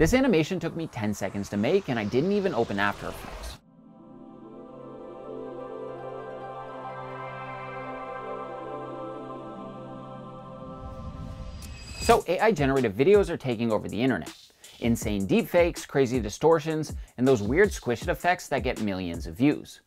This animation took me 10 seconds to make and I didn't even open After Effects. So AI generated videos are taking over the internet. Insane deepfakes, crazy distortions, and those weird squish it effects that get millions of views.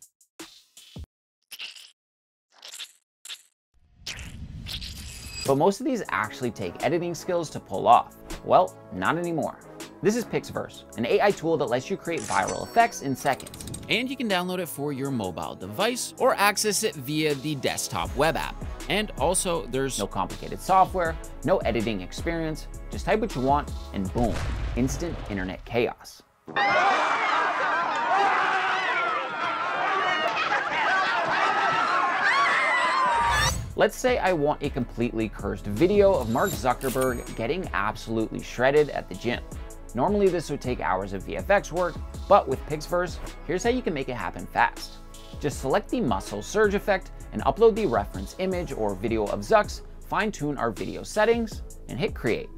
But most of these actually take editing skills to pull off. Well, not anymore. This is Pixverse, an AI tool that lets you create viral effects in seconds. And you can download it for your mobile device or access it via the desktop web app. And also, there's no complicated software, no editing experience, just type what you want, and boom, instant internet chaos. Let's say I want a completely cursed video of Mark Zuckerberg getting absolutely shredded at the gym. Normally this would take hours of VFX work, but with Pixverse, here's how you can make it happen fast. Just select the muscle surge effect and upload the reference image or video of Zux, fine tune our video settings, and hit create.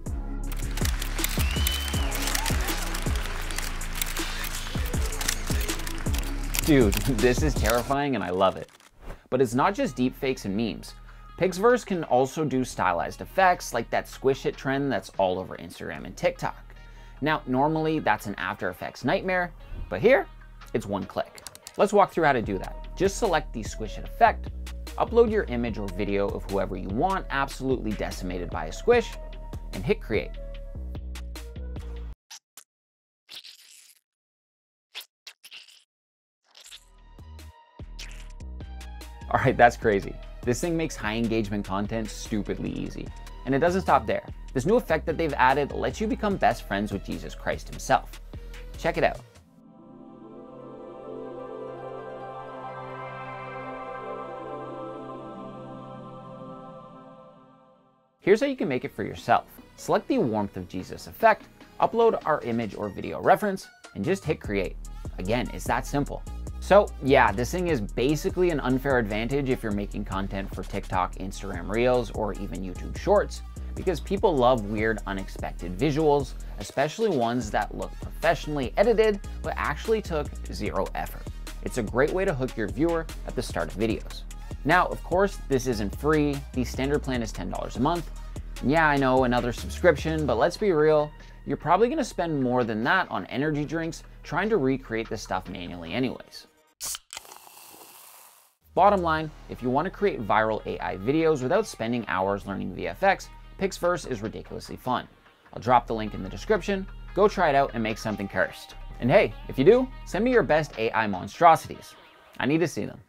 Dude, this is terrifying and I love it. But it's not just deepfakes and memes. Pixverse can also do stylized effects like that squish it trend that's all over Instagram and TikTok. Now, normally that's an After Effects nightmare, but here, it's one click. Let's walk through how to do that. Just select the squish it effect, upload your image or video of whoever you want absolutely decimated by a squish, and hit create. All right, that's crazy. This thing makes high engagement content stupidly easy. And it doesn't stop there. This new effect that they've added lets you become best friends with Jesus Christ himself. Check it out. Here's how you can make it for yourself. Select the Warmth of Jesus effect, upload our image or video reference, and just hit create. Again, it's that simple. So yeah, this thing is basically an unfair advantage if you're making content for TikTok, Instagram Reels, or even YouTube Shorts, because people love weird, unexpected visuals, especially ones that look professionally edited, but actually took zero effort. It's a great way to hook your viewer at the start of videos. Now, of course, this isn't free. The standard plan is $10 a month. Yeah, I know, another subscription, but let's be real, you're probably gonna spend more than that on energy drinks trying to recreate this stuff manually anyways. Bottom line, if you want to create viral AI videos without spending hours learning VFX, Pixverse is ridiculously fun. I'll drop the link in the description, go try it out and make something cursed. And hey, if you do, send me your best AI monstrosities. I need to see them.